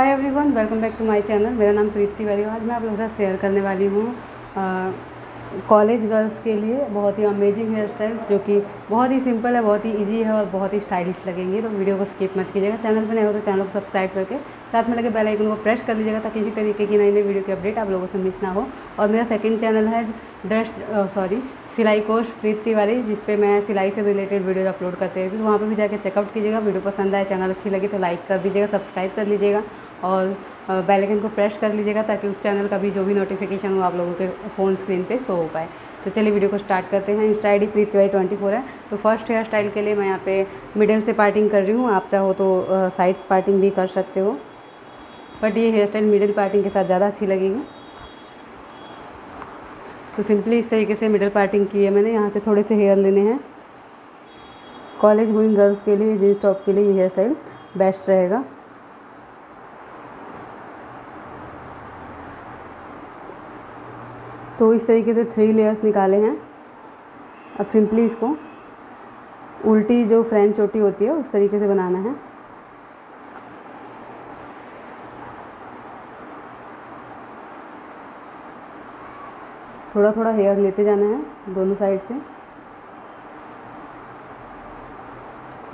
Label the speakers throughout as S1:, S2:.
S1: Hi everyone welcome back to my channel मेरा नाम प्रीति तिवारी आज मैं आप लोगों साथ शेयर करने वाली हूँ कॉलेज गर्ल्स के लिए बहुत ही अमेजिंग हेयर स्टाइल्स जो कि बहुत ही सिंपल है, बहुत ही इजी है और बहुत ही स्टाइलिश लगेंगे। तो वीडियो को स्किप मत कीजिएगा। चैनल पर नहीं हो तो चैनल को सब्सक्राइब करके साथ में लगे बेल आइकन को प्रेस कर लीजिएगा, ताकि इसी तरीके की नई नई वीडियो की अपडेट आप लोगों से मिस ना हो। और मेरा सेकेंड चैनल है डस्ट सॉरी सिलाई कोर्स प्रीत तिवारी जिस पे मैं सिलाई से रिलेटेड वीडियो अपलोड करते हैं। तो वहाँ पर भी जाकर चेकआउट कीजिएगा। वीडियो पसंद आए चैनल अच्छी लगी तो लाइक कर दीजिएगा सब्सक्राइब कर लीजिएगा और बेल आइकन को प्रेस कर लीजिएगा ताकि उस चैनल का भी जो भी नोटिफिकेशन हो आप लोगों के फ़ोन स्क्रीन पे शो हो पाए। तो चलिए वीडियो को स्टार्ट करते हैं। Insta I D Preet Tiwari twenty four है। तो फ़र्स्ट हेयर स्टाइल के लिए मैं यहाँ पे मिडिल से पार्टिंग कर रही हूँ। आप चाहो तो साइड पार्टिंग भी कर सकते हो। बट ये हेयर स्टाइल मिडिल पार्टिंग के साथ ज़्यादा अच्छी लगेगी। तो सिंपली इस तरीके से मिडल पार्टिंग की है मैंने। यहाँ से थोड़े से हेयर लेने हैं। कॉलेज गोइंग गर्ल्स के लिए जीन्स टॉप के लिए ये हेयर स्टाइल बेस्ट रहेगा। तो इस तरीके से थ्री लेयर्स निकाले हैं। अब सिंपली इसको उल्टी जो फ्रेंच चोटी होती है, उस तरीके से बनाना है। थोड़ा थोड़ा हेयर लेते जाना है दोनों साइड से।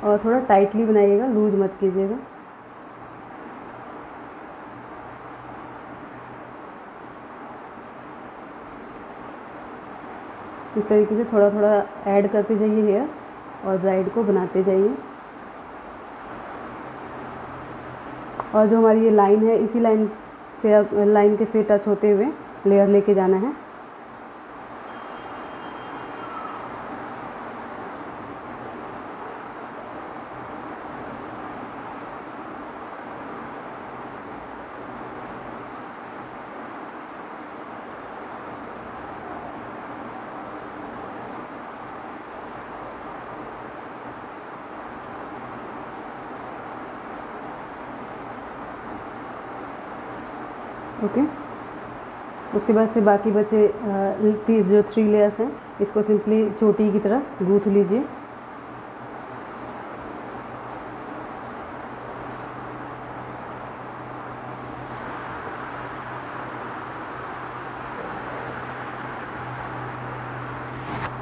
S1: और थोड़ा टाइटली बनाइएगा, लूज मत कीजिएगा। इस तरीके से थोड़ा थोड़ा ऐड करते जाइए हेयर और ब्राइड को बनाते जाइए। और जो हमारी ये लाइन है, इसी लाइन से लाइन के से टच होते हुए लेयर लेके जाना है। ओके उसके बाद से बाकी बचे जो थ्री लेयर्स हैं, इसको सिंपली चोटी की तरह गूथ लीजिए।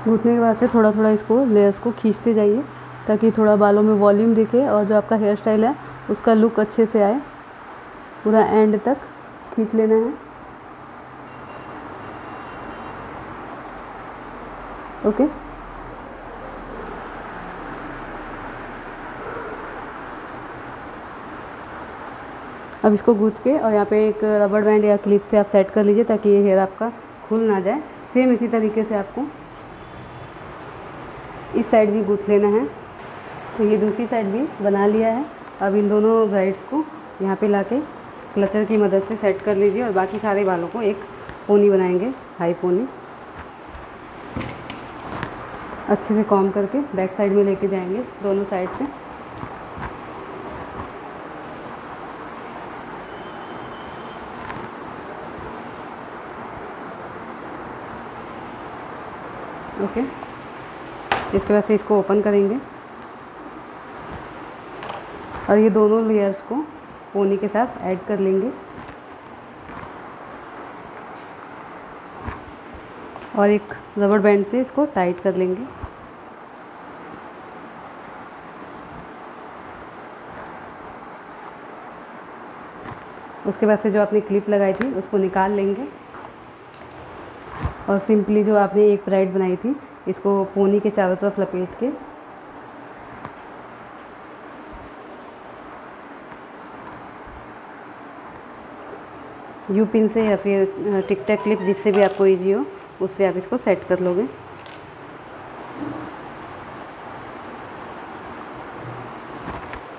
S1: गूथने के बाद से थोड़ा थोड़ा इसको लेयर्स को खींचते जाइए, ताकि थोड़ा बालों में वॉल्यूम दिखे और जो आपका हेयर स्टाइल है, उसका लुक अच्छे से आए। पूरा एंड तक। खींच लेना है। ओके। अब इसको गूथ के और यहाँ पे एक रबड़ बैंड या क्लिप से आप सेट कर लीजिए ताकि ये हेयर आपका खुल ना जाए। सेम इसी तरीके से आपको इस साइड भी गूथ लेना है। तो ये दूसरी साइड भी बना लिया है। अब इन दोनों ब्राइड्स को यहाँ पे लाके क्लचर की मदद से सेट कर लीजिए और बाकी सारे बालों को एक पोनी बनाएँगे, हाई पोनी। अच्छे से कॉम करके बैक साइड में लेके जाएँगे दोनों साइड से। ओके। इसके बाद से इसको ओपन करेंगे। और ये दोनों लेयर्स को पोनी के साथ ऐड कर लेंगे। और एक रबड़ बैंड से इसको टाइट कर लेंगे। उसके बाद से जो आपने क्लिप लगाई थी, उसको निकाल लेंगे। और सिंपली जो आपने एक ब्राइड बनाई थी, इसको पोनी के चारों तरफ़ लपेट के यू पिन से या फिर टिक टैक क्लिप जिससे भी आपको ईजी हो, उससे आप इसको सेट कर लोगे।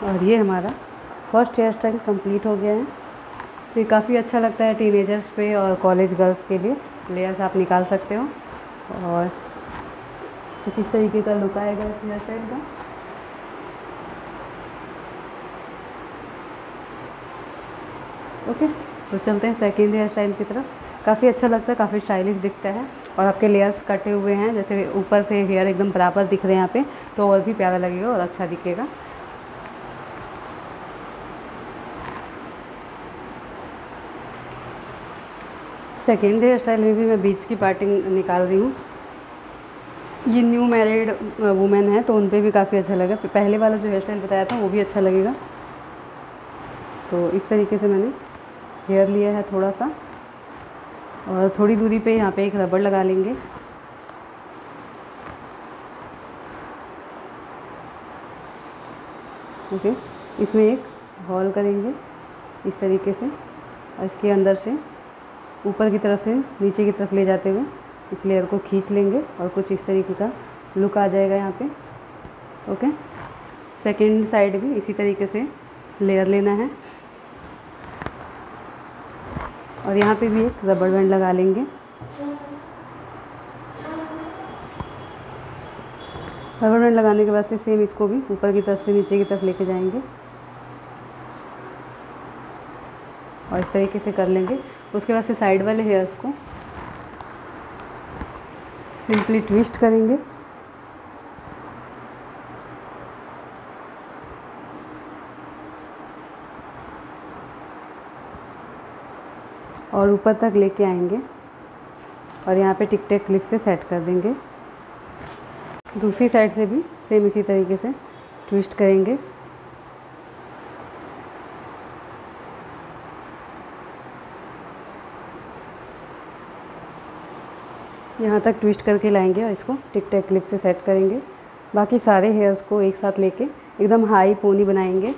S1: और ये हमारा फ़र्स्ट हेयर स्टाइल कंप्लीट हो गया है। तो ये काफ़ी अच्छा लगता है टीनेजर्स पे और कॉलेज गर्ल्स के लिए। लेयर्स आप निकाल सकते हो। और कुछ इस तरीके का लुक आएगा इस हेयर स्टाइल का। ओके। तो चलते हैं सेकेंड हेयर स्टाइल की तरफ़। काफ़ी अच्छा लगता है, काफ़ी स्टाइलिश दिखता है और आपके लेयर्स कटे हुए हैं, जैसे ऊपर से हेयर एकदम बराबर दिख रहे हैं यहाँ पे तो और भी प्यारा लगेगा और अच्छा दिखेगा। सेकेंड हेयर स्टाइल में भी मैं बीच की पार्टिंग निकाल रही हूँ। ये न्यू मैरिड वुमेन है तो उन पर भी काफ़ी अच्छा लगेगा। पहले वाला जो हेयर स्टाइल बताया था, वो भी अच्छा लगेगा। तो इस तरीके से मैंने हेयर लिया है थोड़ा सा। और थोड़ी दूरी पे यहाँ पे एक रबड़ लगा लेंगे। ओके, इसमें एक हॉल करेंगे इस तरीके से, और इसके अंदर से ऊपर की तरफ़ से नीचे की तरफ़ ले जाते हुए इस लेयर को खींच लेंगे, और कुछ इस तरीके का लुक आ जाएगा यहाँ पे। ओके, सेकेंड साइड भी इसी तरीके से लेयर लेना है। और यहाँ पे भी एक रबड़ बैंड लगा लेंगे। रबड़ बैंड लगाने के बाद से सेम इसको भी ऊपर की तरफ़ से नीचे की तरफ़ लेके जाएँगे। और इस तरीके से कर लेंगे। उसके बाद से साइड वाले हेयर्स को सिंपली ट्विस्ट करेंगे। और ऊपर तक लेके आएँगे। और यहाँ पे टिक टेक क्लिप से सेट कर देंगे। दूसरी साइड से भी सेम इसी तरीके से ट्विस्ट करेंगे। यहाँ तक ट्विस्ट करके लाएँगे और इसको टिक टेक क्लिप से सेट करेंगे। बाकी सारे हेयर्स को एक साथ लेके एकदम हाई पोनी बनाएँगे।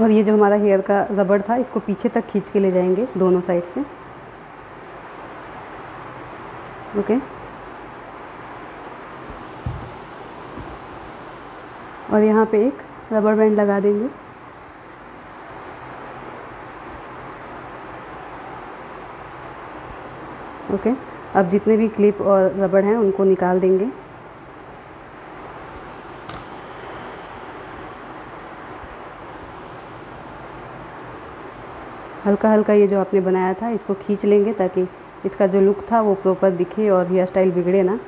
S1: और ये जो हमारा हेयर का रबड़ था, इसको पीछे तक खींच के ले जाएँगे दोनों साइड से। ओके और यहाँ पे एक रबड़ बैंड लगा देंगे। ओके अब जितने भी क्लिप और रबड़ हैं, उनको निकाल देंगे। हल्का हल्का ये जो आपने बनाया था, इसको खींच लेंगे ताकि इसका जो लुक था वो प्रॉपर दिखे और हेयर स्टाइल बिगड़े ना।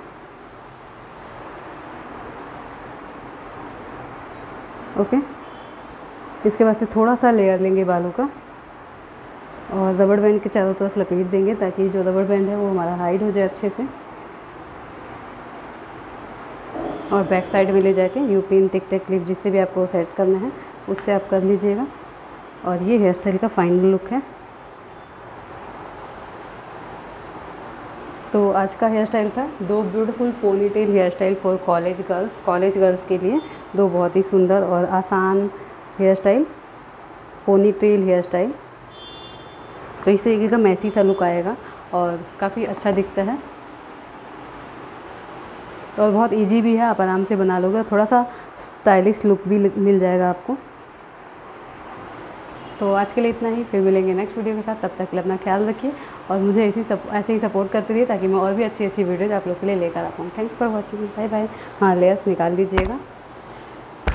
S1: ओके? इसके बाद से थोड़ा सा लेयर लेंगे बालों का और रबड़ बैंड के चारों तरफ़ लपेट देंगे ताकि जो रबड़ बैंड है वो हमारा हाइड हो जाए अच्छे से। और बैक साइड में ले जाके U pin tic tac clip जिससे भी आपको सेट करना है, उससे आप कर लीजिएगा। और ये हेयर स्टाइल का फाइनल लुक है। तो आज का हेयर स्टाइल था। दो beautiful ponytail hairstyle for college girls college girls के लिए दो बहुत ही सुंदर और आसान hair style ponytail hair style तो इस तरीके का मैसी सा लुक आएगा और काफ़ी अच्छा दिखता है। तो और बहुत इजी भी है, आप आराम से बना लोगे थोड़ा सा स्टाइलिश लुक भी मिल जाएगा आपको। तो आज के लिए इतना ही। फिर मिलेंगे नेक्स्ट वीडियो के साथ। तब तक के लिए अपना ख्याल रखिए और मुझे सब ऐसे ही सपोर्ट करते रहिए ताकि मैं और भी अच्छी अच्छी वीडियोज़ आप लोग के लिए लेकर आ पाऊँ। Thanks for watching bye bye हाँ लेयर्स निकाल लीजिएगा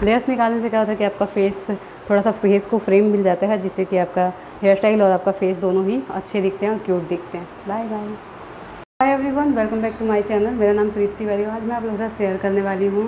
S1: लेयर्स निकालने से क्या होता है कि आपका फेस थोड़ा सा फेस को फ्रेम मिल जाता है, जिससे कि आपका हेयर स्टाइल और आपका फेस दोनों ही अच्छे दिखते हैं और क्यूट दिखते हैं। Bye bye hi everyone welcome back to my channel मेरा नाम प्रीति तिवारी आज मैं आप लोगों के साथ शेयर करने वाली हूँ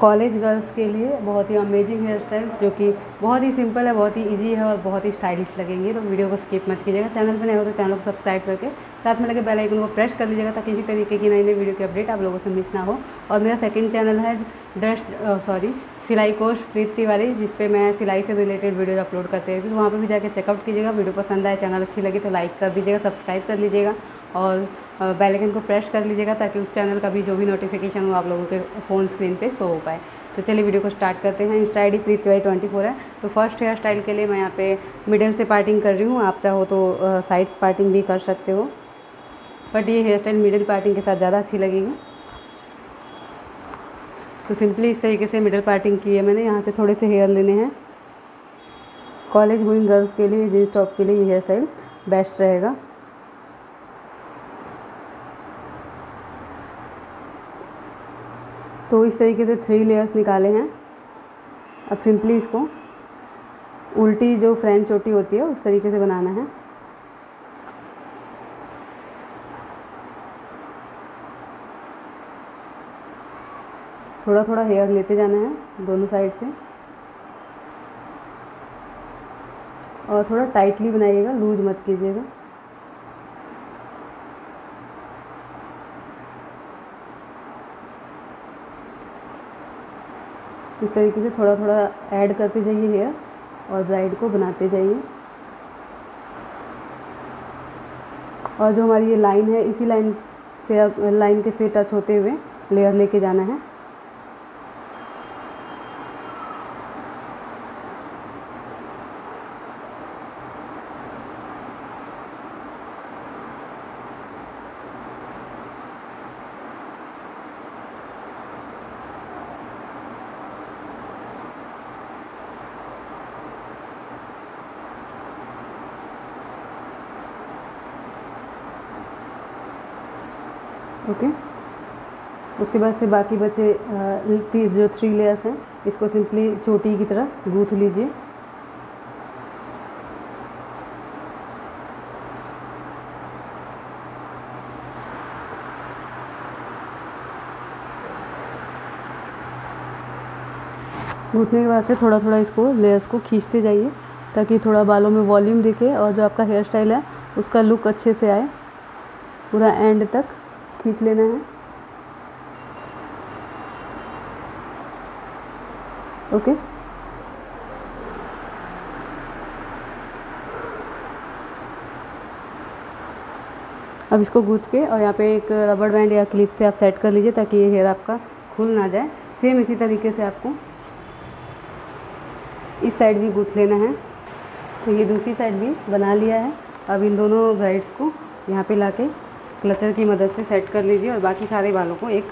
S1: कॉलेज गर्ल्स के लिए बहुत ही अमेजिंग हेयर स्टाइल्स जो कि बहुत ही सिंपल है, बहुत ही इजी है और बहुत ही स्टाइलिश लगेंगे। तो वीडियो को स्किप मत कीजिएगा। चैनल पर नहीं हो तो चैनल को सब्सक्राइब करके साथ में लगे बेल आइकन को प्रेस कर लीजिएगा ताकि इसी तरीके की नई नई वीडियो की अपडेट आप लोगों से मिस ना हो। और मेरा सेकेंड चैनल है डस्ट सॉरी सिलाई कोर्स प्रीत तिवारी जिस पे मैं सिलाई से रिलेटेड वीडियो अपलोड करते हैं। तो वहाँ पर भी जाकर चेकआउट कीजिएगा। वीडियो पसंद आए चैनल अच्छी लगी तो लाइक कर दीजिएगा सब्सक्राइब कर लीजिएगा। और बेल आइकन को प्रेस कर लीजिएगा ताकि उस चैनल का भी जो भी नोटिफिकेशन हो आप लोगों के फ़ोन स्क्रीन पे शो हो पाए। तो चलिए वीडियो को स्टार्ट करते हैं। Insta I D Preet Y twenty four है। तो फ़र्स्ट हेयर स्टाइल के लिए मैं यहाँ पे मिडल से पार्टिंग कर रही हूँ। आप चाहो तो साइड पार्टिंग भी कर सकते हो। बट ये हेयर स्टाइल मिडिल पार्टिंग के साथ ज़्यादा अच्छी लगेगी। तो सिंपली इस तरीके से मिडल पार्टिंग की है मैंने। यहाँ से थोड़े से हेयर लेने हैं। कॉलेज गोइंग गर्ल्स के लिए जीन्स टॉप के लिए ये हेयर स्टाइल बेस्ट रहेगा। तो इस तरीके से थ्री लेयर्स निकाले हैं। अब सिंपली इसको उल्टी जो फ्रेंच चोटी होती है, उस तरीके से बनाना है। थोड़ा थोड़ा हेयर लेते जाना है दोनों साइड से। और थोड़ा टाइटली बनाइएगा, लूज मत कीजिएगा। इस तरीके से थोड़ा थोड़ा ऐड करते जाइए हेयर और ब्राइड को बनाते जाइए। और जो हमारी ये लाइन है, इसी लाइन से अब लाइन के से टच होते हुए लेयर लेके जाना है। ओके उसके बाद से बाकी बचे जो थ्री लेयर्स हैं, इसको सिंपली चोटी की तरह गूथ लीजिए। गूथने के बाद से थोड़ा थोड़ा इसको लेयर्स को खींचते जाइए, ताकि थोड़ा बालों में वॉल्यूम दिखे और जो आपका हेयर स्टाइल है, उसका लुक अच्छे से आए। पूरा एंड तक। खींच लेना है। ओके। अब इसको गूथ के और यहाँ पे एक रबड़ बैंड या क्लिप से आप सेट कर लीजिए ताकि ये हेयर आपका खुल ना जाए। सेम इसी तरीके से आपको इस साइड भी गूथ लेना है। तो ये दूसरी साइड भी बना लिया है। अब इन दोनों ब्राइड्स को यहाँ पे लाके क्लचर की मदद से सेट कर लीजिए और बाकी सारे बालों को एक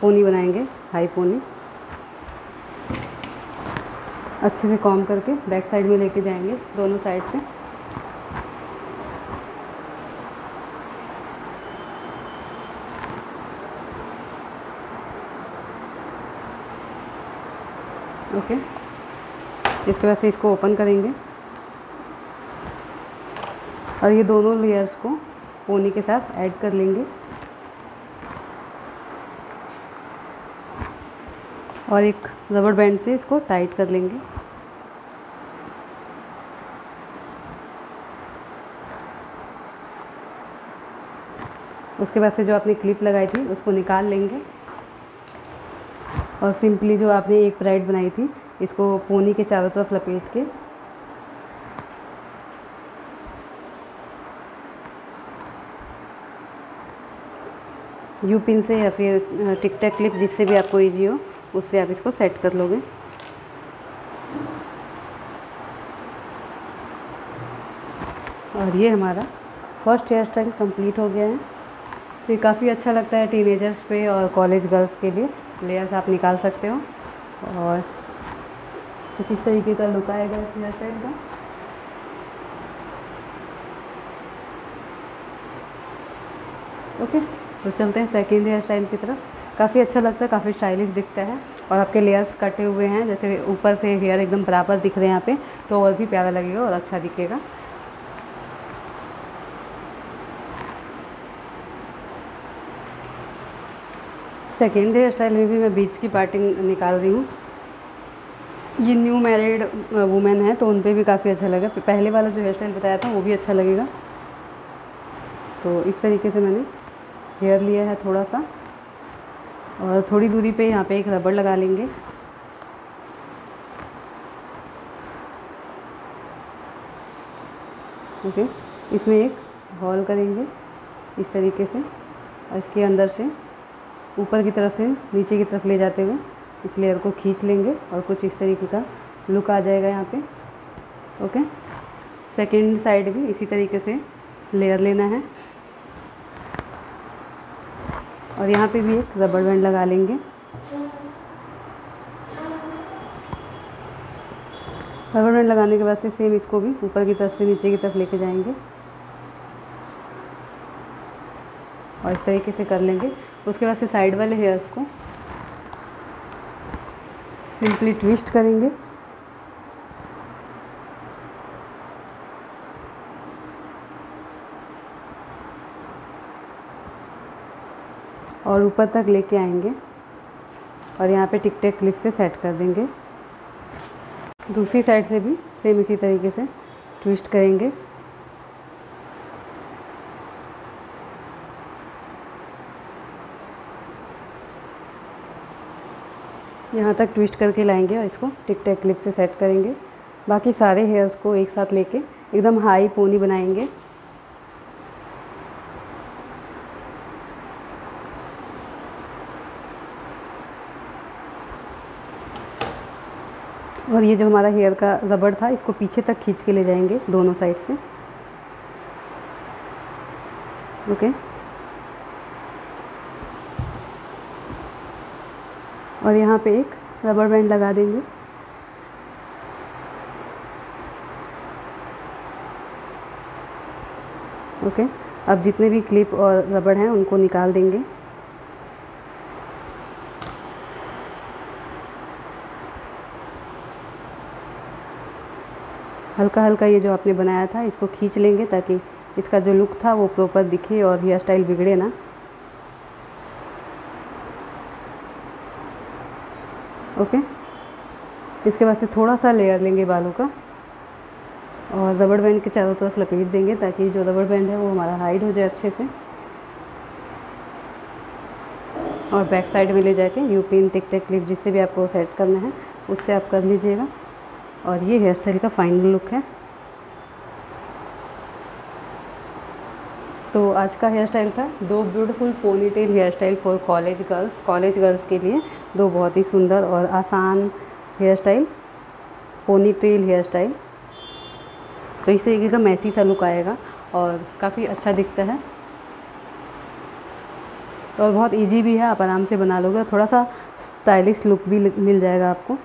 S1: पोनी बनाएँगे, हाई पोनी। अच्छे से कॉम करके बैक साइड में लेके जाएँगे दोनों साइड से। ओके। इसके बाद से इसको ओपन करेंगे। और ये दोनों लेयर्स को पोनी के साथ ऐड कर लेंगे। और एक रबड़ बैंड से इसको टाइट कर लेंगे। उसके बाद से जो आपने क्लिप लगाई थी, उसको निकाल लेंगे। और सिंपली जो आपने एक ब्राइड बनाई थी, इसको पोनी के चारों तरफ़ लपेट के यू पिन से या फिर टिक टैक क्लिप जिससे भी आपको ईजी हो, उससे आप इसको सेट कर लोगे। और ये हमारा फ़र्स्ट हेयर स्टाइल कंप्लीट हो गया है। तो ये काफ़ी अच्छा लगता है टीनेजर्स पे और कॉलेज गर्ल्स के लिए। लेयर्स आप निकाल सकते हो। और कुछ इस तरीके का लुक आएगा इस हेयर स्टाइल का। ओके तो चलते हैं सेकेंड हेयर स्टाइल की तरफ़। काफ़ी अच्छा लगता है, काफ़ी स्टाइलिश दिखता है। और आपके लेयर्स कटे हुए हैं, जैसे ऊपर से हेयर एकदम बराबर दिख रहे हैं यहाँ पे तो और भी प्यारा लगेगा और अच्छा दिखेगा। सेकेंड हेयर स्टाइल में भी मैं बीच की पार्टिंग निकाल रही हूँ। ये न्यू मैरिड वुमेन है तो उन पर भी काफ़ी अच्छा लगा पहले वाला जो हेयर स्टाइल बताया था, वो भी अच्छा लगेगा। तो इस तरीके से मैंने हेयर लिया है थोड़ा सा। और थोड़ी दूरी पे यहाँ पे एक रबड़ लगा लेंगे। ओके इसमें एक हॉल करेंगे इस तरीके से और इसके अंदर से ऊपर की तरफ़ से नीचे की तरफ़ ले जाते हुए इस लेयर को खींच लेंगे और कुछ इस तरीके का लुक आ जाएगा यहाँ पे। ओके? सेकेंड साइड भी इसी तरीके से लेयर लेना है। और यहाँ पे भी एक रबड़ बैंड लगा लेंगे। रबड़ बैंड लगाने के बाद से सेम इसको भी ऊपर की तरफ़ से नीचे की तरफ़ लेके जाएँगे। और इस तरीके से कर लेंगे। उसके बाद से साइड वाले हेयर्स को सिंपली ट्विस्ट करेंगे। और ऊपर तक लेके आएँगे। और यहाँ पे टिक टेक क्लिप से सेट कर देंगे। दूसरी साइड से भी सेम इसी तरीके से ट्विस्ट करेंगे। यहाँ तक ट्विस्ट करके लाएँगे और इसको टिक टैक क्लिप से सेट करेंगे। बाकी सारे हेयर्स को एक साथ लेके एकदम हाई पोनी बनाएँगे। और ये जो हमारा हेयर का रबड़ था, इसको पीछे तक खींच के ले जाएँगे दोनों साइड से। ओके और यहाँ पे एक रबर बैंड लगा देंगे। ओके अब जितने भी क्लिप और रबड़ हैं, उनको निकाल देंगे। हल्का हल्का ये जो आपने बनाया था, इसको खींच लेंगे ताकि इसका जो लुक था वो प्रॉपर दिखे और हेयर स्टाइल बिगड़े ना। ओके? इसके बाद से थोड़ा सा लेयर लेंगे बालों का और रबड़ बैंड के चारों तरफ़ लपेट देंगे ताकि जो रबड़ बैंड है वो हमारा हाइड हो जाए अच्छे से। और बैक साइड में ले जाके U pin tic tac clip जिससे भी आपको सेट करना है, उससे आप कर लीजिएगा। और ये हेयर स्टाइल का फाइनल लुक है। तो आज का हेयर स्टाइल था। दो beautiful ponytail hairstyle for college girls college girls के लिए दो बहुत ही सुंदर और आसान hair style ponytail hair style तो इस तरीके का मैसी सा लुक आएगा और काफ़ी अच्छा दिखता है। और बहुत इजी भी है, आप आराम से बना लोगे थोड़ा सा स्टाइलिश लुक भी मिल जाएगा आपको।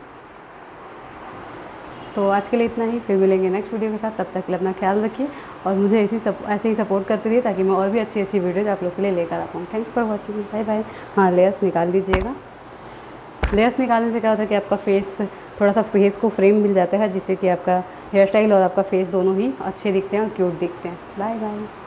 S1: तो आज के लिए इतना ही, फिर मिलेंगे नेक्स्ट वीडियो के साथ, तब तक के लिए अपना ख्याल रखिए और मुझे ऐसी ऐसे ही सपोर्ट करते रहिए ताकि मैं और भी अच्छी अच्छी वीडियोज़ आप लोग के लिए लेकर आ पाऊँ। Thanks for watching bye bye हाँ लेयर्स निकाल दीजिएगा। लेयर्स निकालने से क्या होता है कि आपका फेस थोड़ा सा फेस को फ्रेम मिल जाता है, जिससे कि आपका हेयर स्टाइल और आपका फेस दोनों ही अच्छे दिखते हैं और क्यूट दिखते हैं। Bye bye